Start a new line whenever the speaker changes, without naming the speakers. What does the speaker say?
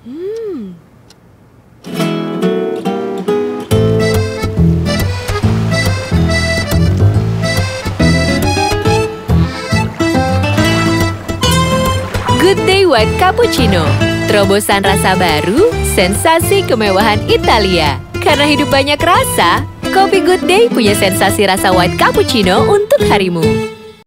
Hmm. Good Day White Cappuccino. Terobosan rasa baru, sensasi kemewahan Italia. Karena hidup banyak rasa, kopi Good Day punya sensasi rasa white cappuccino untuk harimu.